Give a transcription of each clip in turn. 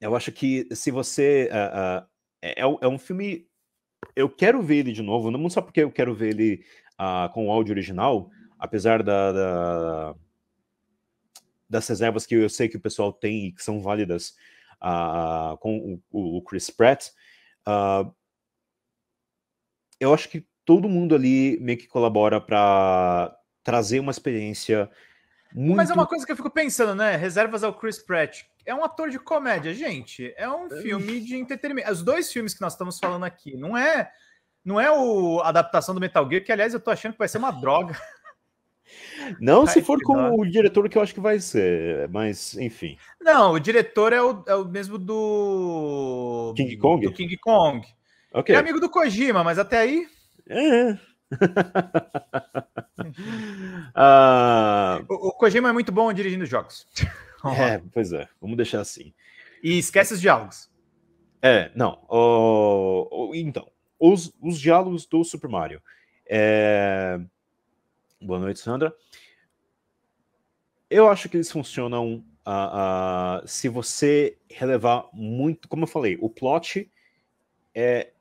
eu acho que se você. Uh, uh, é, é um filme. Eu quero ver ele de novo, não só porque eu quero ver ele uh, com o áudio original, apesar da, da, das reservas que eu sei que o pessoal tem e que são válidas com o, o, Chris Pratt. eu acho que todo mundo ali meio que colabora para trazer uma experiência muito... Mas é uma coisa que eu fico pensando, né? Reservas ao Chris Pratt. É um ator de comédia, gente. É um é. filme de entretenimento. Os dois filmes que nós estamos falando aqui não é não é o a adaptação do Metal Gear, que aliás eu tô achando que vai ser uma droga. Não, se for com o diretor que eu acho que vai ser, mas enfim. Não, o diretor é o, é o mesmo do King Kong. Do King Kong. Okay. É amigo do Kojima, mas até aí. É. uh... o, o Kojima é muito bom dirigindo jogos. é, pois é, vamos deixar assim. E esquece os diálogos. É, não. Então, os, os diálogos do Super Mario. É... Boa noite, Sandra. Eu acho que eles funcionam uh, uh, se você relevar muito. Como eu falei, o plot é,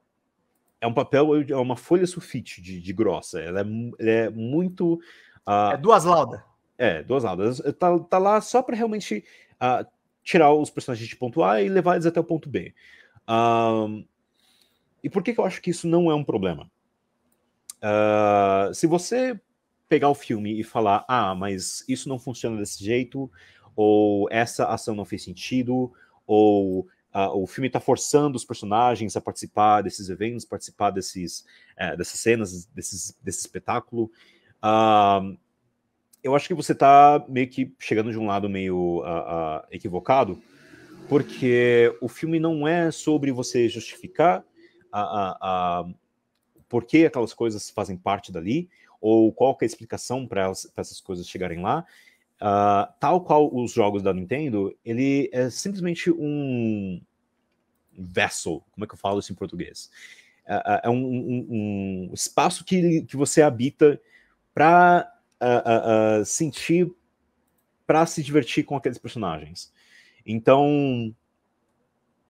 é um papel, é uma folha sulfite de, de grossa. Ela é, ela é muito. Uh, é duas laudas. É, duas laudas. Tá, tá lá só para realmente uh, tirar os personagens de ponto A e levar eles até o ponto B. E por que, que eu acho que isso não é um problema? Uh, se você pegar o filme e falar, ah, mas isso não funciona desse jeito, ou essa ação não fez sentido, ou Uh, o filme está forçando os personagens a participar desses eventos, participar desses, uh, dessas cenas, desses, desse espetáculo. Uh, eu acho que você está meio que chegando de um lado meio equivocado, porque o filme não é sobre você justificar a, a, a, por que aquelas coisas fazem parte dali, ou qual é a explicação para essas coisas chegarem lá. Uh, tal qual os jogos da Nintendo, ele é simplesmente um vessel, como é que eu falo isso em português? Uh, é um, um, um, espaço que, que você habita para uh, sentir, para se divertir com aqueles personagens. Então,